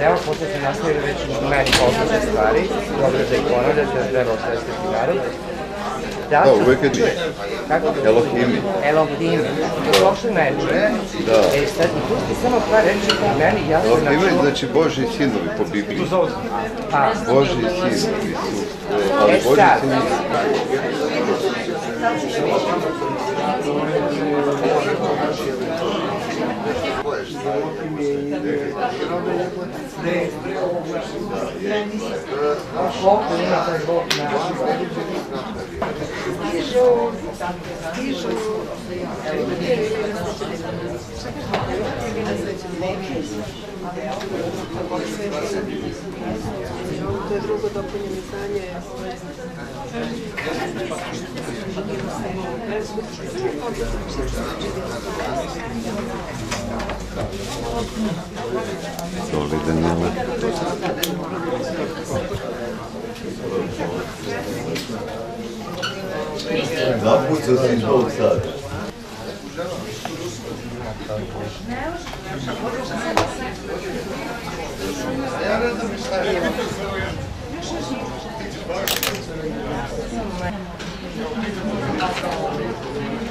Evo, posle se nastavili već meni poznate stvari, dobro da ih ponavljate, treba osvestiti narod. Da, Da, uvek je. Kako? Elohimi. Elohim. Prošli meč. Da. E, sad, i pusti samo par reči po meni, ja sam Elohimi načuo... znači Boži sinovi po Bibliji. A, Boži sinovi su, e, ali E, Boži sinovi koliko ima taj Bog naš. To je drugo dopunjeno izdanje. Dole Danijela. Napucao si iz Novog Sada. Moj supruga isto to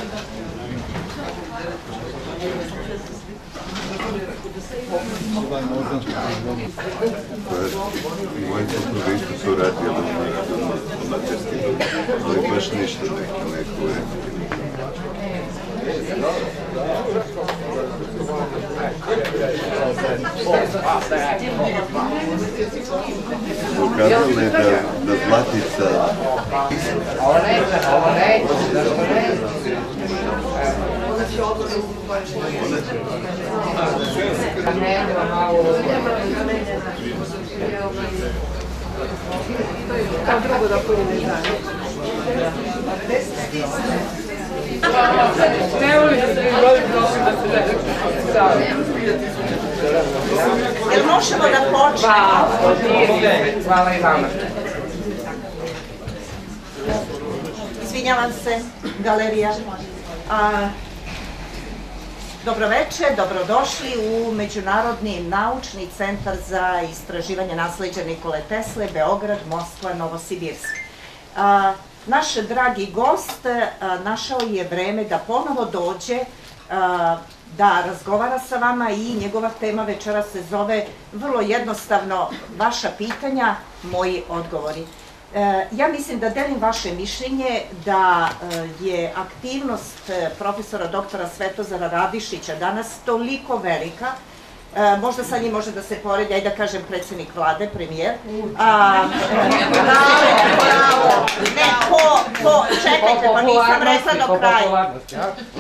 Моите проверки со радио на тести, но имаш ништо неко неко е. Показваме да, да платица. Оле, оле, оле. Ovo neće, zašto neće? A ne, malo... Kao drugo dopunjeno izdanje. Jel možemo da počnemo? Hvala i vama. Izvinjavam se, galerija. A, Dobroveče, dobrodošli u Međunarodni naučni centar za istraživanje nasleđa Nikole Tesle, Beograd, Moskva, Novosibirsk. A, naš dragi gost našao je vreme da ponovo dođe da razgovara sa vama i njegova tema večera se zove vrlo jednostavno vaša pitanja, moji odgovori. E, Ja mislim da delim vaše mišljenje da e, je aktivnost e, profesora doktora Svetozara Radišića danas toliko velika E, možda sa njim može da se poredi, ajde da kažem predsednik vlade, premijer. A, bravo, bravo. Ne, po, po, čekajte, pa nisam rekla do kraja.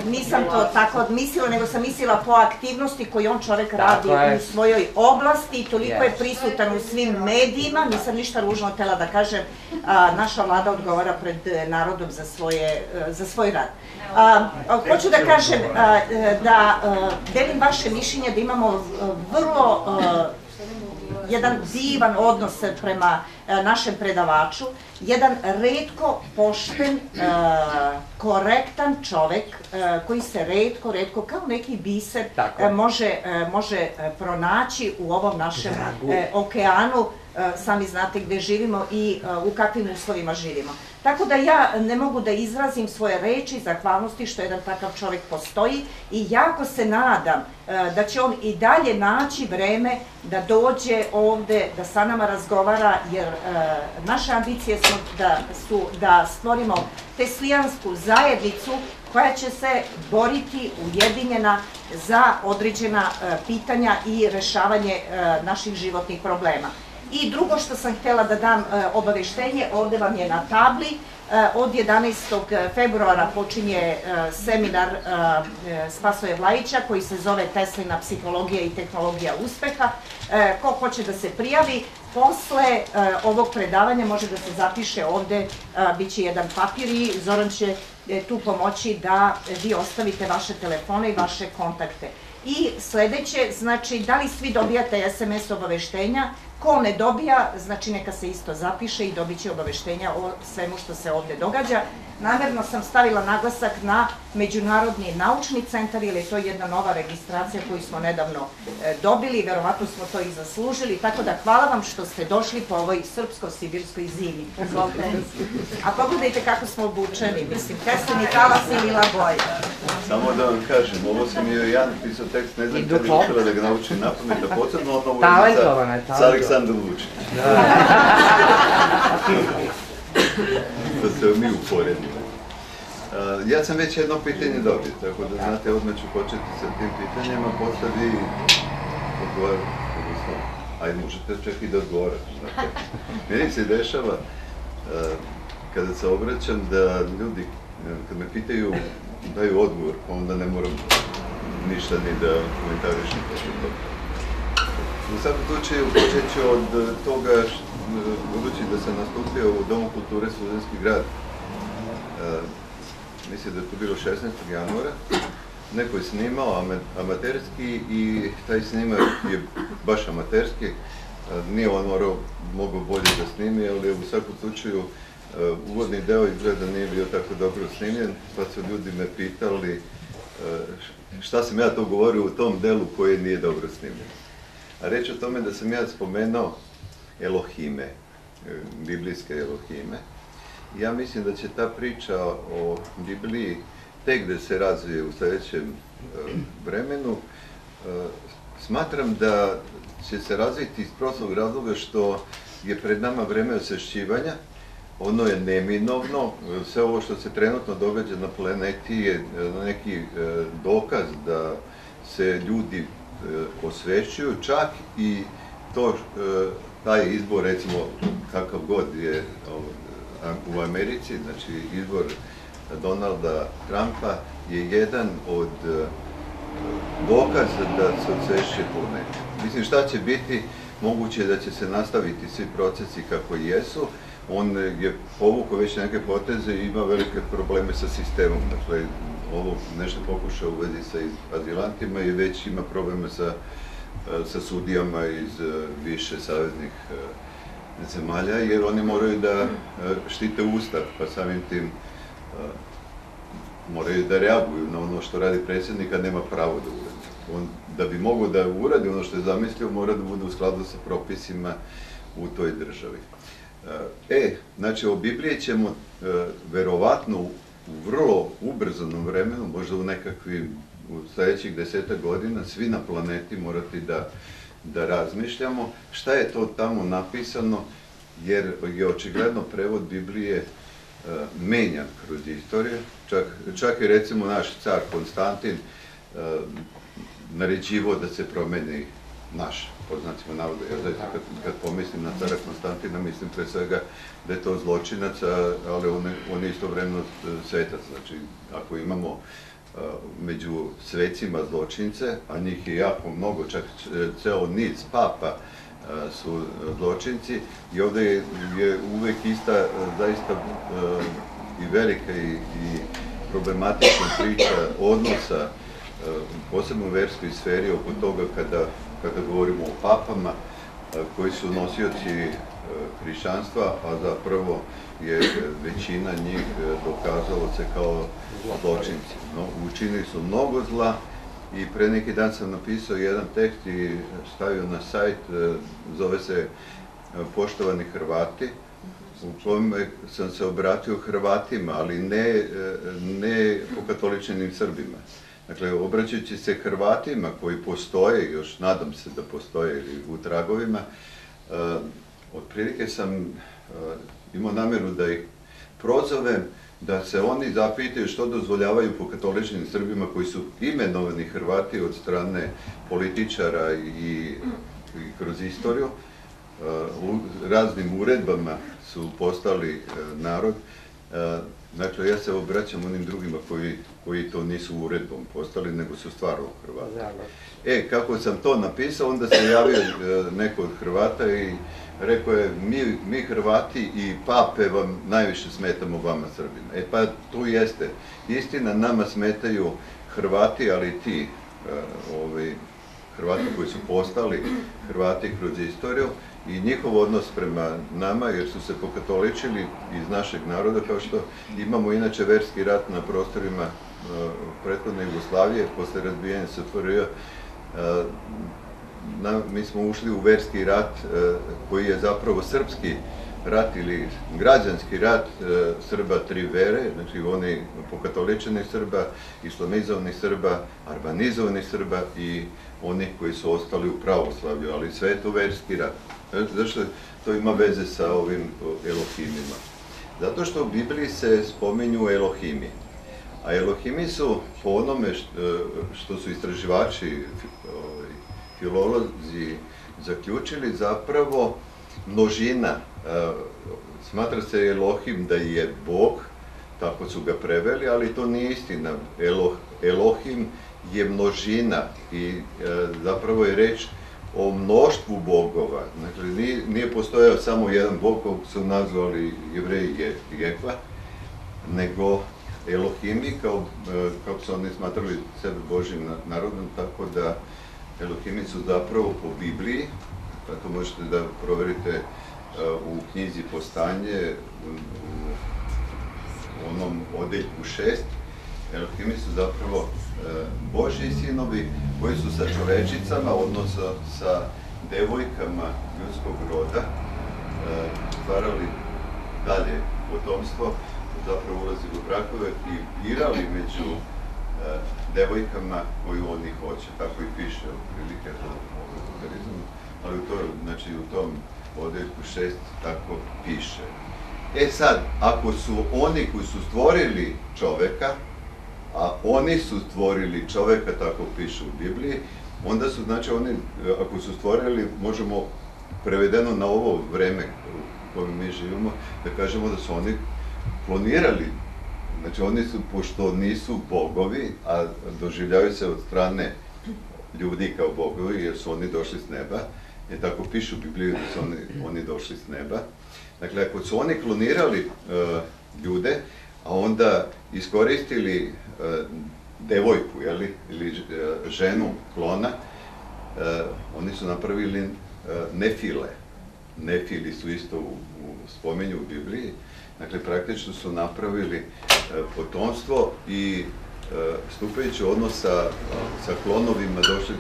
Nisam to tako mislila, nego sam mislila po aktivnosti koju on čovek radi u svojoj oblasti, toliko je prisutan u svim medijima, nisam ništa ružno htela da kažem, a, naša vlada odgovara pred e, narodom za, svoje, e, za svoj rad. A, hoću da kažem e, da delim vaše mišljenje da imamo vrlo a, jedan divan odnos prema e, našem predavaču, jedan redko pošten, e, korektan čovek e, koji se redko, redko, kao neki biser e, može, e, može e, pronaći u ovom našem e, okeanu, e, sami znate gde živimo i e, u kakvim uslovima živimo. Tako da ja ne mogu da izrazim svoje reči zahvalnosti što jedan takav čovek postoji i jako se nadam e, da će on i dalje naći vreme da dođe ovde, da sa nama razgovara, jer e, naše ambicije smo da, su da stvorimo teslijansku zajednicu koja će se boriti ujedinjena za određena e, pitanja i rešavanje e, naših životnih problema. I drugo što sam htjela da dam e, obaveštenje, ovde vam je na tabli, e, od 11. februara počinje e, seminar Spasoje Vlajića koji se zove Teslina psihologija i tehnologija uspeha. Ko hoće da se prijavi, posle ovog predavanja može da se zapiše ovde, bit će jedan papir i Zoran će tu pomoći da vi ostavite vaše telefone i vaše kontakte. I sledeće, znači, da li svi dobijate SMS obaveštenja Ko ne dobija, znači neka se isto zapiše i dobit će obaveštenja o svemu što se ovde događa. Namerno sam stavila naglasak na Međunarodni naučni centar, jer je to jedna nova registracija koju smo nedavno e, dobili, verovatno smo to i zaslužili, tako da hvala vam što ste došli po ovoj srpsko-sibirskoj zimi. A pogledajte kako smo obučeni, mislim, keseni talas i lila boja. Samo da vam kažem, ovo sam je ja napisao tekst, ne znam I kad je duhovno. uspela da ga nauči na pamet, a posebno Talentovana je, sa, sa Aleksandrom Vučić. da se mi uporedimo. Ja sam već jedno pitanje dobio, tako da znate, odmah ću početi sa tim pitanjima, posle vi odgovarate, odnosno, ajde možete čak i da odgovarate. Znate. Meni se dešava, kada se obraćam, da ljudi, kad me pitaju, daju odgovor, pa onda ne moram ništa ni da komentarišem posle toga. U svakom slučaju počet ću od toga, budući da sam nastupio u Domu kulture Studenski grad. E, mislim da je to bilo 16. januara. Neko je snimao ama- amaterski i taj snimak je baš amaterski. E, nije on morao, mogao bolje da snimi, ali u svakom slučaju e, uvodni deo izgleda nije bio tako dobro snimljen, pa su ljudi me pitali šta sam ja to govorio u tom delu koji nije dobro snimljen. A reč o tome da sam ja spomenuo Elohime, e, biblijske Elohime. Ja mislim da će ta priča o Bibliji tek da se razvije u sledećem e, vremenu. E, smatram da će se razviti iz prostog razloga što je pred nama vreme osvešćivanja, ono je neminovno, sve ovo što se trenutno događa na planeti je neki dokaz da se ljudi e, osvešćuju, čak i to, e, taj izbor, recimo, kakav god je a- u Americi, znači izbor Donalda Trumpa je jedan od e, dokaza da se osvešćuje planet. Mislim, šta će biti, moguće je da će se nastaviti svi procesi kako jesu, on je povukao već neke poteze i ima velike probleme sa sistemom. Dakle, ovo nešto pokušao u vezi sa azilantima i već ima probleme sa, sa sudijama iz e, više saveznih e, zemalja, jer oni moraju da e, štite ustav, pa samim tim moraju da reaguju na ono što radi predsjednik, nema pravo da uradi. On, da bi mogao da uradi ono što je zamislio, mora da bude u skladu sa propisima u toj državi. E, znači, o Bibliji ćemo verovatno u vrlo ubrzanom vremenu, možda u nekakvim, u sledećih deseta godina, svi na planeti morati da, da razmišljamo šta je to tamo napisano, jer je očigledno prevod Biblije e, menjan kroz istoriju. Čak, čak i recimo naš car Konstantin e, naređivo da se promeni naš, po znacima navoda. Ja zaista kad, kad pomislim na cara Konstantina, mislim pre svega da je to zločinac, ali on on je istovremeno svetac. Znači, ako imamo među svecima zločince, a njih je jako mnogo, čak e, ceo niz papa su zločinci i ovde je, je uvek ista, e, zaista e, i velika i, i problematična priča odnosa posebno u verskoj sferi oko toga kada, kada govorimo o papama e, koji su nosioci e, hrišćanstva, a zapravo je većina njih e, dokazalo se kao zločinci. No, učinili su mnogo zla i pre neki dan sam napisao jedan tekst i stavio na sajt, zove se Poštovani Hrvati, u kome sam se obratio Hrvatima, ali ne, ne pokatoličenim Srbima. Dakle, obraćajući se Hrvatima koji postoje, još nadam se da postoje ili u tragovima, e, otprilike sam e, imao nameru da ih prozovem, da se oni zapitaju što dozvoljavaju pokatoličnim Srbima koji su imenovani Hrvati od strane političara i, i kroz istoriju, u raznim uredbama su postali e, narod. Dakle, ja se obraćam onim drugima koji, koji to nisu uredbom postali, nego su stvarno Hrvati. E, kako sam to napisao, onda se javio e, neko od Hrvata i rekao je, mi, mi Hrvati i pape vam najviše smetamo vama Srbima. E pa tu jeste. Istina, nama smetaju Hrvati, ali ti ovaj, Hrvata koji su postali Hrvati kroz istoriju i njihov odnos prema nama jer su se pokatoličili iz našeg naroda kao što imamo inače verski rat na prostorima uh, prethodne Jugoslavije posle razbijanja SFRJ uh, na, mi smo ušli u verski rat uh, koji je zapravo srpski rat ili građanski rat e, Srba tri vere, znači oni pokatoličeni Srba, islamizovani Srba, arbanizovani Srba i oni koji su ostali u pravoslavlju, ali sve je to verski rat. E, zašto to ima veze sa ovim Elohimima? Zato što u Bibliji se spominju Elohimi. A Elohimi su po onome što, što su istraživači, filolozi zaključili zapravo množina. E, smatra se Elohim da je Bog, tako su ga preveli, ali to nije istina. Eloh, Elohim je množina i e, zapravo je reč o mnoštvu bogova. Dakle, nije, nije postojao samo jedan bog kog su nazvali jevreji Jehva, nego Elohimi, kao, e, kako su oni smatrali sebe Božim narodom, tako da Elohimi su zapravo po Bibliji, pa to možete da proverite uh, u knjizi Postanje, u onom odeljku 6, Elohimi su zapravo uh, Božji sinovi koji su sa čovečicama, odnosno sa devojkama ljudskog roda, uh, stvarali dalje potomstvo, zapravo ulazili u brakove i birali među devojkama koju oni hoće. Tako i piše u prilike to ali u to, znači u tom odeljku 6 tako piše. E sad, ako su oni koji su stvorili čoveka, a oni su stvorili čoveka, tako piše u Bibliji, onda su, znači, oni, ako su stvorili, možemo prevedeno na ovo vreme u kojem mi živimo, da kažemo da su oni klonirali. Znači, oni su, pošto nisu bogovi, a doživljavaju se od strane ljudi kao bogovi, jer su oni došli s neba, je tako piše u Bibliji da su oni, oni došli s neba. Dakle, ako su oni klonirali uh, ljude, a onda iskoristili devojku, jeli, ili uh, ženu klona, uh, oni su napravili nefile. Nefili su isto u, u spomenju u Bibliji. Dakle, praktično su napravili potomstvo i stupajući odnos sa, sa klonovima došli,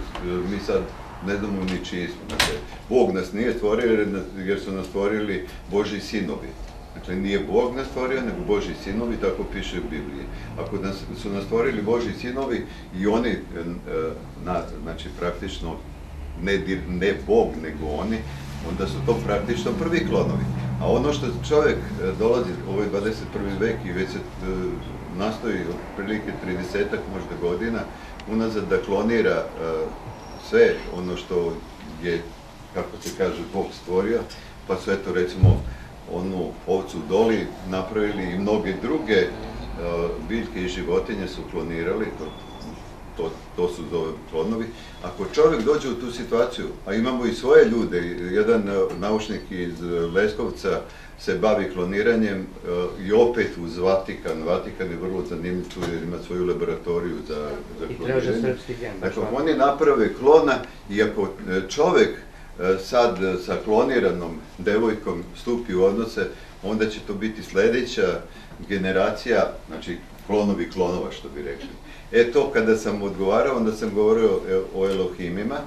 mi sad ne znamo ni čiji smo. Dakle, Bog nas nije stvorio jer su nas stvorili Boži sinovi. Dakle, nije Bog nas stvorio, nego Boži sinovi, tako piše u Bibliji. Ako nas, su nas stvorili Boži sinovi i oni, e, na, znači praktično, ne, ne Bog, nego oni, onda su to praktično prvi klonovi. A ono što čovek e, dolazi, ovo je 21. vek i već se e, nastoji otprilike 30 možda godina unazad da klonira sve ono što je, kako se kaže, Bog stvorio, pa su eto recimo onu ovcu doli napravili i mnoge druge uh, biljke i životinje su klonirali, to, to, to su zove klonovi. Ako čovjek dođe u tu situaciju, a imamo i svoje ljude, jedan uh, naučnik iz Leskovca se bavi kloniranjem uh, i opet uz Vatikan. Vatikan je vrlo zanimljiv tu jer ima svoju laboratoriju za, za I kloniranje. traže srpski gen. Dakle, oni naprave klona i ako e, čovek e, sad e, sa kloniranom devojkom stupi u odnose, onda će to biti sledeća generacija, znači klonovi klonova, što bi rekli. E to, kada sam odgovarao, onda sam govorio e, o Elohimima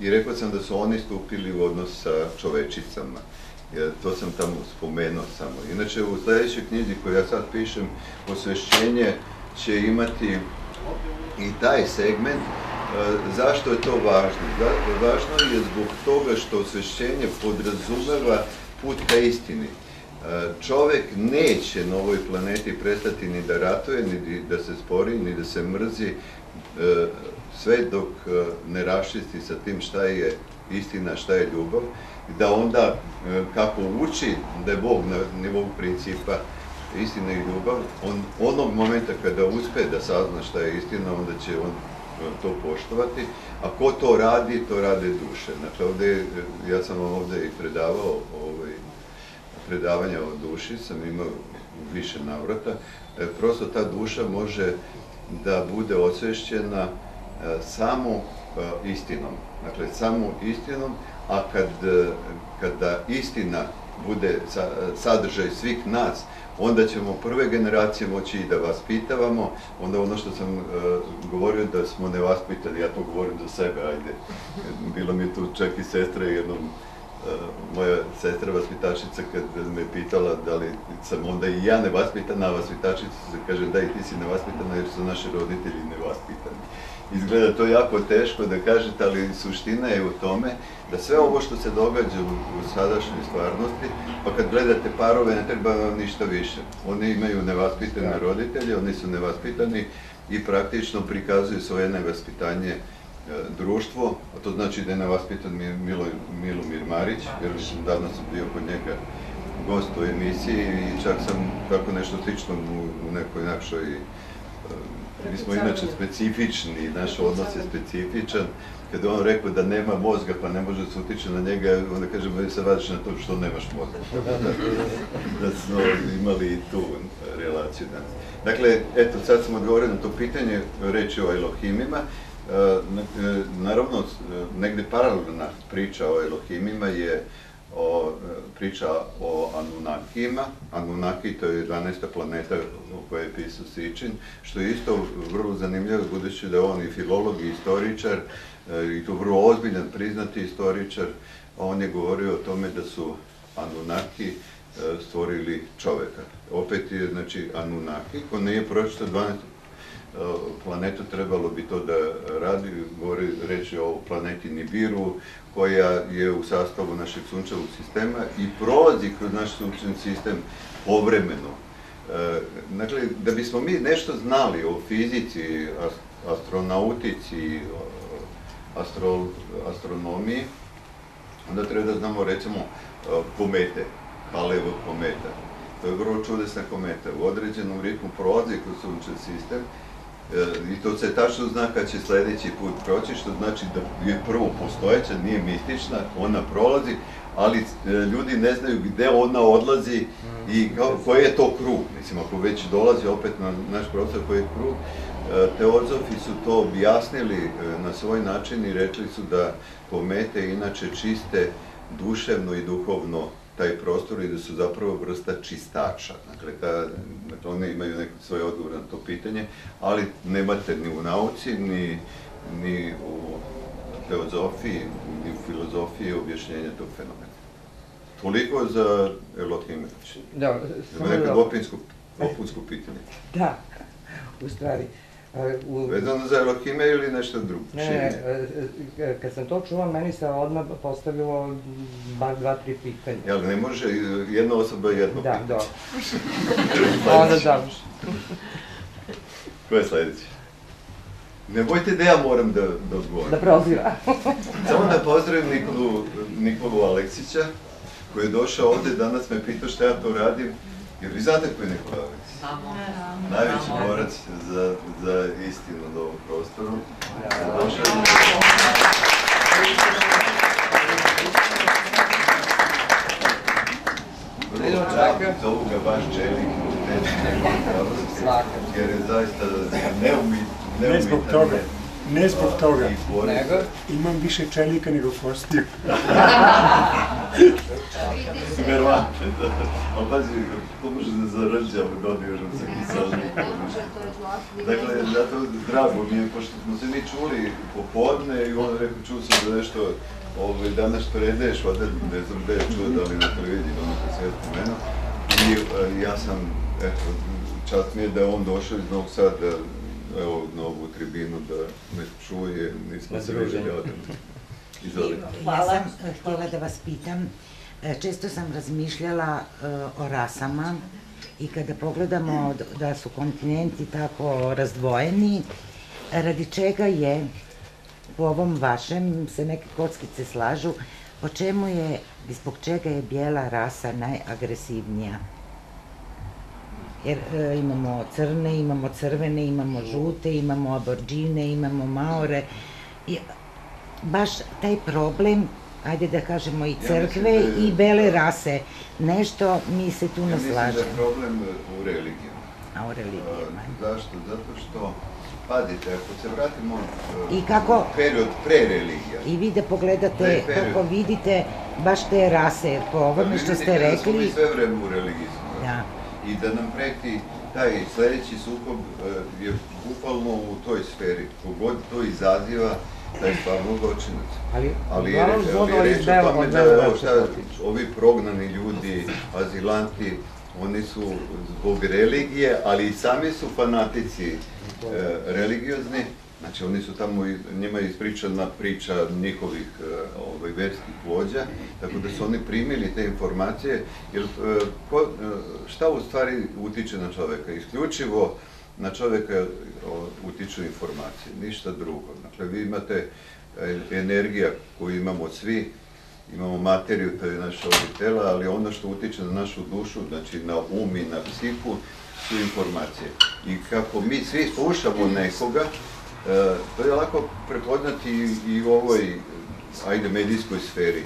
i rekao sam da su oni stupili u odnos sa čovečicama. Jer to sam tamo spomenuo samo. Inače, u sledećoj knjizi koju ja sad pišem, posvešćenje će imati i taj segment. E, zašto je to važno? Da- Važno je zbog toga što osvešćenje podrazumeva put ka istini. E, Čovek neće na ovoj planeti prestati ni da ratuje, ni da se spori, ni da se mrzi, e, sve dok ne raščisti sa tim šta je istina, šta je ljubav, da onda, kako uči da je Bog na nivou principa istina i ljubav, on onog momenta kada uspe da sazna šta je istina, onda će on to poštovati, a ko to radi, to rade duše. Dakle, ovde, ja sam vam ovde i predavao ovaj, predavanja o duši, sam imao više navrata, e, prosto ta duša može da bude osvešćena e, samo e, istinom. Dakle, samo istinom, a kad, e, kada istina bude sa- sadržaj svih nas, onda ćemo prve generacije moći i da vas pitavamo, onda ono što sam e, govorio da smo nevaspitani, ja to govorim za sebe, ajde. Bilo mi tu čak i sestra jednom e, moja sestra vaspitačica kad me pitala da li sam onda i ja nevaspitana, a vaspitačica se kaže da i ti si nevaspitana jer su naši roditelji nevaspitani. Izgleda to jako teško da kažete, ali suština je u tome da sve ovo što se događa u, u sadašnjoj stvarnosti, pa kad gledate parove ne treba vam ništa više. Oni imaju nevaspitane roditelje, oni su nevaspitani i praktično prikazuju svoje nevaspitanje e, društvo, a to znači da je nevaspitan Mi- Milo, Milomir Marić, jer danas sam bio kod njega gost u emisiji i čak sam tako nešto slično u, u nekoj našoj e, mi smo inače specifični, naš odnos je specifičan. Kad je on rekao da nema mozga pa ne može se utiče na njega, onda kažemo da se vadiš na to što nemaš mozga. da smo imali i tu relaciju danas. Dakle, eto, sad sam odgovorio na to pitanje, reći o Elohimima. E, e, Naravno, e, negde paralelna priča o Elohimima je o, e, priča o Anunnakijima. Anunnaki to je 12. planeta o kojoj je pisao Sičin, što je isto vrlo zanimljivo budući da on i filolog i istoričar e, i to vrlo ozbiljan, priznati istoričar. On je govorio o tome da su Anunnaki e, stvorili čoveka. Opet je, znači, Anunnaki, ko nije pročitao 12 planetu trebalo bi to da radi, govori reći o planeti Nibiru, koja je u sastavu našeg sunčevog sistema i prolazi kroz naš sunčevi sistem povremeno. E, dakle, da bismo mi nešto znali o fizici, as- astronautici, astro, astronomiji, onda treba da znamo recimo komete, Halevog kometa. To je vrlo čudesna kometa. U određenom ritmu prolazi kroz sunčev sistem i to se tačno zna kad će sledeći put proći, što znači da je prvo postojeća, nije mistična, ona prolazi, ali e, ljudi ne znaju gde ona odlazi i kao, koji je to krug. Mislim, ako već dolazi opet na naš prostor koji je krug, e, teozofi su to objasnili e, na svoj način i rekli su da komete inače čiste duševno i duhovno taj prostor i da su zapravo vrsta čistača. Dakle, ta, dakle one imaju neko svoje odgovor na to pitanje, ali nemate ni u nauci, ni, ni u teozofiji, ni u filozofiji objašnjenja tog fenomena. Toliko za Elohime. Da, Ima neko dopinsko, dopunsko pitanje. Da, u stvari. E, U, Vezano za Elohime ili nešto drugo? ne, ne, e, e, kad sam to čuo, meni se odmah postavilo bar dva, tri pitanja. Jel ne može jedna osoba jedno Da, pitanje? da. Onda da. Ko je sledeći? Ne bojte da ja moram da, da odgovorim. Da proziva. Samo da pozdravim Nikolu, Nikolu Aleksića, koji je došao ovde, danas me pitao šta ja to radim. Jer vi znate ko je Nikola Aleksić? Najveći borac za, za istinu na ovom prostoru. Došao je. Idemo čaka. Zovu ga baš Čelik, jer je zaista neumi, Ne zbog toga. Ne zbog toga. Nego? Imam više čelika nego kostiju. Verovatno, da. A pazi, to može da zarađa u dodiru sa kiselnikom. Dakle, zato drago mi je, pošto smo se mi čuli popodne i on rekao, čuo sam da nešto ovaj, danas predaješ, valjda ne znam da je čuo, da li na televiziji, ono kad se je spomenuo. I e, ja sam, eto, čast mi je da je on došao iz Novog Sada, evo, na ovu tribinu da me čuje, nismo se videli odavno. Izvolite. Hvala. Ja sam htjela da vas pitam, e, često sam razmišljala e, o rasama i kada pogledamo da su kontinenti tako razdvojeni, radi čega je po ovom vašem se neke kockice slažu, po čemu je i zbog čega je bijela rasa najagresivnija? Jer e, imamo crne, imamo crvene, imamo žute, imamo aborđine, imamo maore. I baš taj problem, ajde da kažemo i crkve da je- i bele rase, nešto mi se tu Ja ne mislim da je slažemo. problem u religijama. A u religijama. A, Zašto? Zato što Pazite, ako se vratimo e, I kako- u period pre religija, I vi da pogledate kako vidite baš te rase, jer po ovome vi što ste vidite da smo mi rekli, sve vreme u religizmu. da, I da nam preti taj sledeći sukob e, je bukvalno u toj sferi. Kogod to izaziva, taj stvarno zločinac. Ali, Ali uglavnom je iz od da šta, potiče. ovi prognani ljudi, azilanti, oni su zbog religije, ali i sami su fanatici e, religiozni, znači oni su tamo, njima je ispričana priča njihovih e, ovaj, verskih vođa, tako da su oni primili te informacije, jer ko, e, šta u stvari utiče na čoveka? Isključivo na čoveka utiču informacije, ništa drugo. Dakle, vi imate e, energija koju imamo svi, imamo materiju, to je naše ovdje tela, ali ono što utiče na našu dušu, znači na um i na psihu, su informacije. I kako mi svi slušamo nekoga, e, to je lako prepoznati i u ovoj, ajde, medijskoj sferi.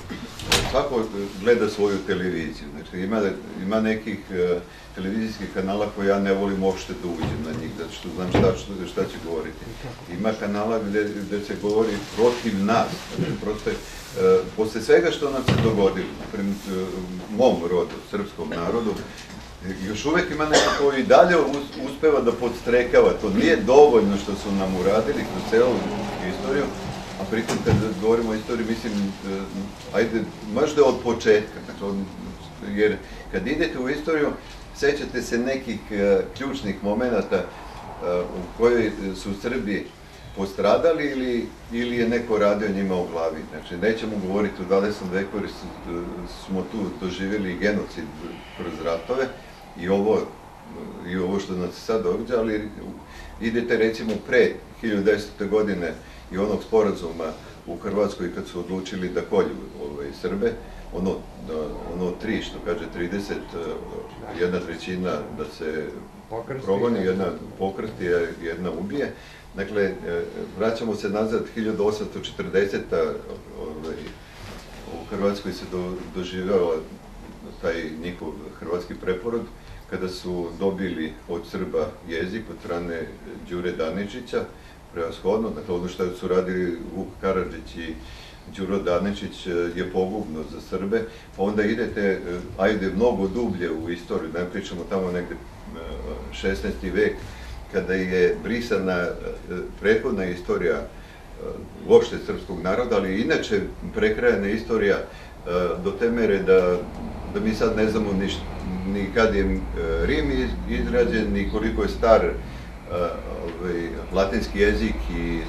Svako gleda svoju televiziju, znači ima, ima nekih e, televizijskih kanala koje ja ne volim uopšte da uđem na njih, zato što znam šta, šta, šta će govoriti. Ima kanala gde, gde se govori protiv nas, znači prosto e, posle svega što nam se dogodilo, prim, e, mom rodu, srpskom narodu, još uvek ima neko koji i dalje us- uspeva da podstrekava, to nije dovoljno što su nam uradili kroz celu istoriju, a pritom kad govorimo o istoriji, mislim, e, ajde, možda od početka, znači, od, jer kad idete u istoriju, sećate se nekih e, ključnih momenata e, u kojoj su Srbi postradali ili, ili je neko radio njima u glavi. Znači, nećemo govoriti u 20. veku jer smo tu doživjeli genocid kroz ratove i ovo, i ovo što se sad događa, ali idete recimo pre 1900. godine i onog sporazuma u Hrvatskoj kad su odlučili da kolju ovaj, Srbe, ono, da, ono tri, što kaže 30, eh, jedna trećina da se Pokrsti. progoni, jedna pokrsti, jedna ubije. Dakle, eh, vraćamo se nazad 1840. Ovaj, u Hrvatskoj se do, taj njihov hrvatski preporod, kada su dobili od Srba jezik od strane Đure Daničića, prevashodno, dakle ono što su radili Vuk Karadžić i Đuro Daničić e, je pogubno za Srbe, pa onda idete, e, ajde, mnogo dublje u istoriju, ne pričamo tamo negde e, 16. vek, kada je brisana e, prethodna istorija e, uopšte srpskog naroda, ali inače prekrajana istorija e, do te mere da, da mi sad ne znamo ni, ni kad je e, Rim iz- izrađen, ni koliko je star e, ovaj, latinski jezik i e,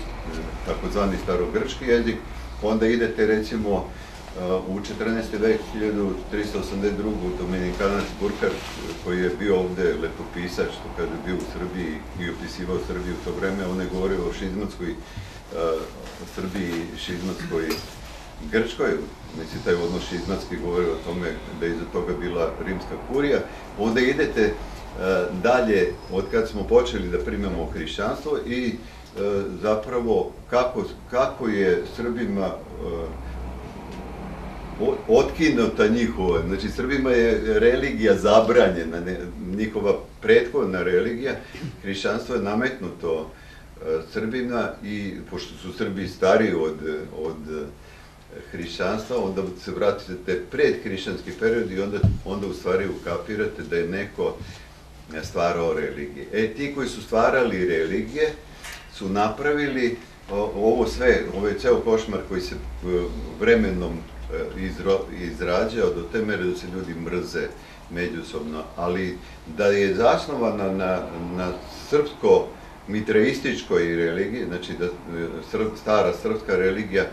takozvani starogrčki jezik, onda idete recimo e, u 14. vek 1382. Dominikanac Burkar koji je bio ovde letopisač, što kada je bio u Srbiji i opisivao Srbiju u to vreme, on je govorio o šizmatskoj e, Srbiji i šizmatskoj Grčkoj, mislim, taj odnos šizmatski govori o tome da je iza toga bila rimska kurija, onda idete dalje od kad smo počeli da primamo hrišćanstvo i e, zapravo kako, kako je Srbima e, otkinuta njihova, znači Srbima je religija zabranjena, ne, njihova prethodna religija, hrišćanstvo je nametnuto e, Srbima i pošto su Srbi stariji od, od e, hrišćanstva, onda se vratite pred hrišćanski period i onda, onda u stvari ukapirate da je neko stvarao religije. E, ti koji su stvarali religije su napravili ovo sve, ovaj ceo košmar koji se e, vremenom e, izrađao do te mere da se ljudi mrze međusobno, ali da je zasnovana na, na srpsko mitraističkoj religiji, znači da e, stara srpska religija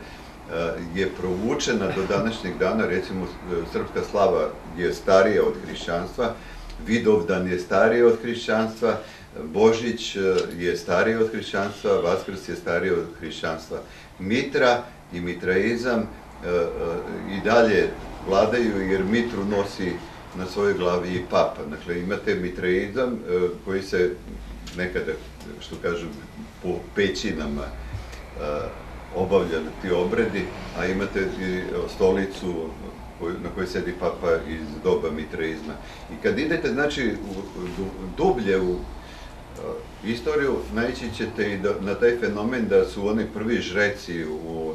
je provučena do današnjeg dana, recimo srpska slava je starija od hrišćanstva, Vidovdan je stariji od hrišćanstva, Božić e, je stariji od hrišćanstva, Vaskrs je stariji od hrišćanstva. Mitra i mitraizam e, e, i dalje vladaju jer mitru nosi na svojoj glavi i papa. Dakle, imate mitraizam koji se nekada, što kažu, po pećinama obavljali ti obredi, a imate i stolicu na kojoj sedi papa iz doba mitraizma. I kad idete, znači, u, du- dublje u, istoriju, naići ćete i na taj fenomen da su oni prvi žreci u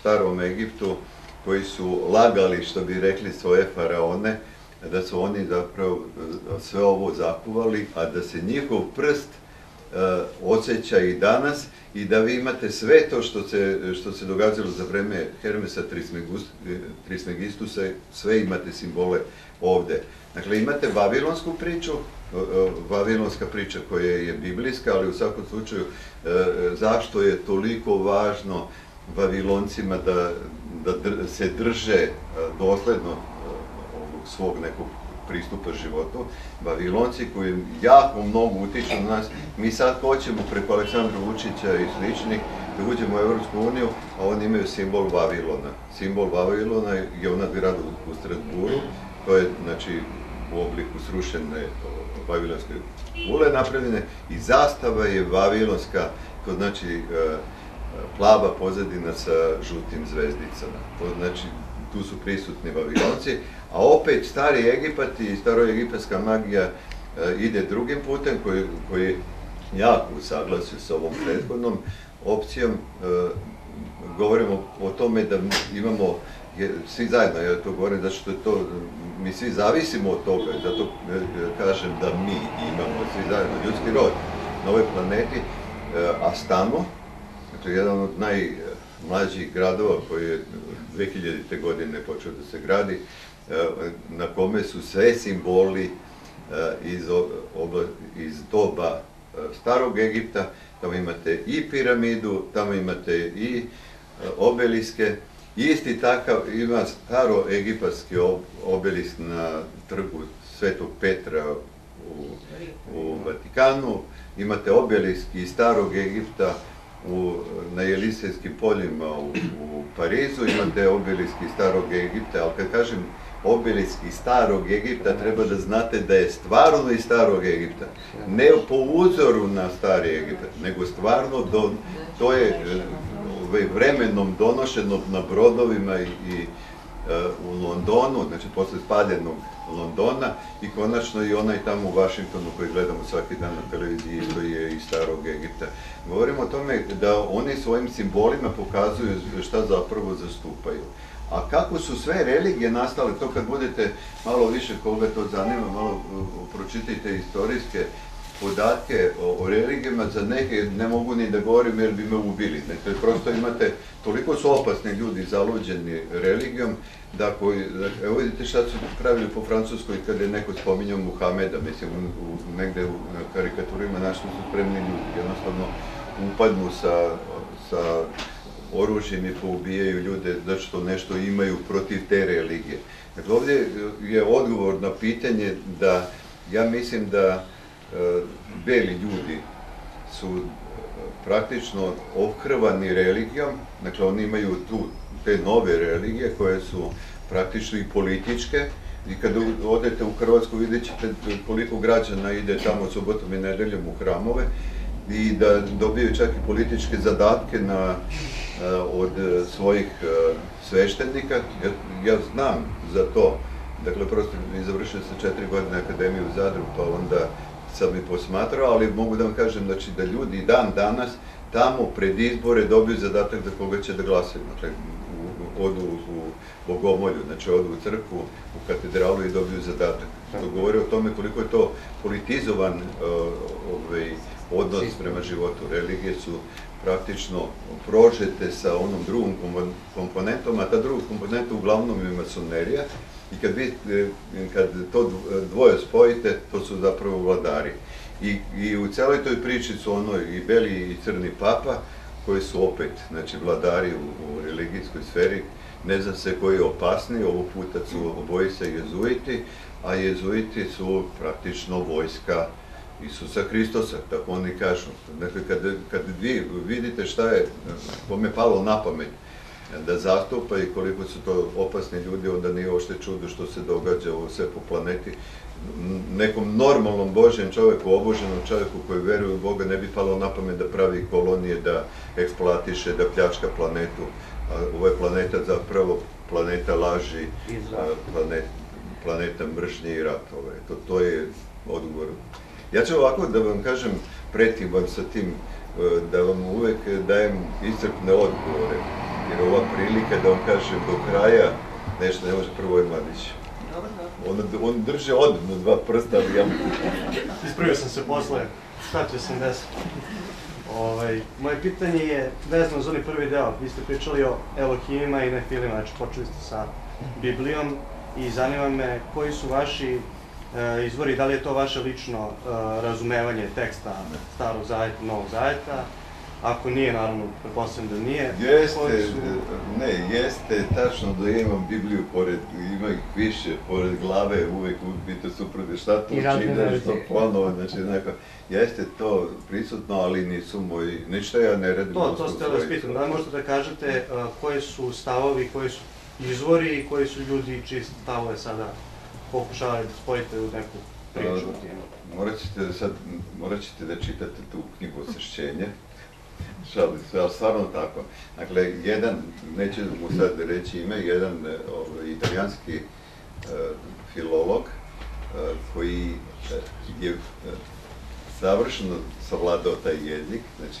starom Egiptu koji su lagali, što bi rekli, svoje faraone, da su oni zapravo e, sve ovo zakuvali, a da se njihov prst uh, osjeća i danas i da vi imate sve to što se, što se događalo za vreme Hermesa Trismegistusa, sve imate simbole ovde. Dakle, imate vavilonsku priču, vavilonska priča koja je biblijska, ali u svakom slučaju zašto je toliko važno Vaviloncima da, da se drže dosledno svog nekog pristupa životu. Vavilonci koji jako mnogo utiču na nas. Mi sad hoćemo preko Aleksandra Vučića i sličnih da uđemo u Evropsku uniju, a oni imaju simbol Vavilona. Simbol Vavilona je ona grad u, u Strasburu, to je znači u obliku srušene vavilonske ule napravljene i zastava je vavilonska, to znači e, plava pozadina sa žutim zvezdicama. To znači tu su prisutni vavilonci, a opet stari Egipat i staroegipatska magija e, ide drugim putem koji, koji je jako u saglasju sa ovom prethodnom opcijom. E, govorimo o tome da imamo svi zajedno, ja to govorim zato što to, mi svi zavisimo od toga, zato e, kažem da mi imamo svi zajedno ljudski rod na ovoj planeti, a stano, to je jedan od najmlađih gradova koji je 2000. godine počeo da se gradi, na kome su sve simboli iz, obla, iz doba starog Egipta, tamo imate i piramidu, tamo imate i obeliske, Isti takav ima staro egipatski obelisk na trgu Svetog Petra u, u Vatikanu, imate obelisk iz starog Egipta u, na Jelisejskim poljima u, u Parizu, imate obelisk iz starog Egipta, ali kad kažem obelisk iz starog Egipta, treba da znate da je stvarno iz starog Egipta. Ne po uzoru na stari Egipat, nego stvarno do, to je ovaj, vremenom donošeno na brodovima i, uh, u Londonu, znači posle spaljenog Londona i konačno i onaj tamo u Vašingtonu koji gledamo svaki dan na televiziji isto je iz starog Egipta. Govorimo o tome da oni svojim simbolima pokazuju šta zapravo zastupaju. A kako su sve religije nastale, to kad budete malo više koga to zanima, malo pročitajte istorijske podatke o, o religijama, za neke ne mogu ni da govorim jer bi me ubili. Dakle, prosto imate, toliko su opasni ljudi zaluđeni religijom, da koji, da, evo vidite šta su pravili po Francuskoj kada je neko spominjao Muhameda, mislim, u, u, negde u karikaturima našli su spremni ljudi, jednostavno upadnu sa, sa oružjem i poubijaju ljude zato što nešto imaju protiv te religije. Dakle, ovdje je odgovor na pitanje da ja mislim da E, beli ljudi su e, praktično okrvani religijom, dakle oni imaju tu te nove religije koje su praktično i političke, i kada odete u Hrvatsku vidjet ćete koliko građana ide tamo subotom i nedeljom u hramove i da dobiju čak i političke zadatke na, od svojih sveštenika. Ja, ja znam za to, dakle prosto završio sam četiri godine akademiju u Zadru, pa onda sam i posmatrao, ali mogu da vam kažem znači, da ljudi dan danas tamo pred izbore dobiju zadatak za koga će da glasaju. Dakle, odu u Bogomolju, znači odu u crkvu, u katedralu i dobiju zadatak. To govori o tome koliko je to politizovan uh, ovaj, odnos prema životu. Religije su praktično prožete sa onom drugom komponentom, a ta druga komponenta uglavnom je masonerija, I kad, e, kad to dvoje spojite, to su zapravo vladari. I, I u celoj toj priči su ono i beli i crni papa, koji su opet, znači, vladari u, religijskoj sferi, ne zna se koji je opasniji, ovog puta su obojice jezuiti, a jezuiti su praktično vojska Isusa Hristosa, tako oni kažu. Dakle, kad, kad vi vidite šta je, kome palo na pamet, da zastupa i koliko su to opasni ljudi, onda nije ošte čudo što se događa ovo sve po planeti. Nekom normalnom Božjem čoveku, oboženom čoveku koji veruje u Boga ne bi palo na pamet da pravi kolonije, da eksploatiše, da pljačka planetu. A ovo je planeta zapravo planeta laži, planet, planeta mržnje i ratove. To, to je odgovor. Ja ću ovako da vam kažem, pretim vam sa tim, e, da vam uvek dajem iscrpne odgovore, jer ova prilika da vam kažem do kraja nešto ne može prvo je Mladić. On, on drže odmah dva prsta, ali ja Ispravio sam se posle, shvatio sam deseti. Ovaj, moje pitanje je vezano za onaj prvi deo. Vi ste pričali o Elohimima i Nefilima, znači počeli ste sa Biblijom i zanima me koji su vaši izvori, da li je to vaše lično e, razumevanje teksta starog zajeta, novog zajeta, ako nije, naravno, pretpostavljam da nije. Jeste, su- ne, jeste tačno da imam Bibliju pored, ima ih više, pored glave, uvek upite supruge šta to čine, što ponovo, znači neko, jeste to prisutno, ali nisu moji, ništa ja ne radim. To, to ste vas pitam, da možete da kažete uh, koji su stavovi, koji su izvori i koji su ljudi čiji stavove sada pokušavaju da spojite u neku priču. A, Morat ćete da sad, morat ćete da čitate tu knjigu Osvešćenje. Šalim se, ali stvarno tako. Dakle, jedan, neću mu sad reći ime, jedan ovaj, italijanski e, filolog e, koji e, je savršeno savladao taj jezik, znači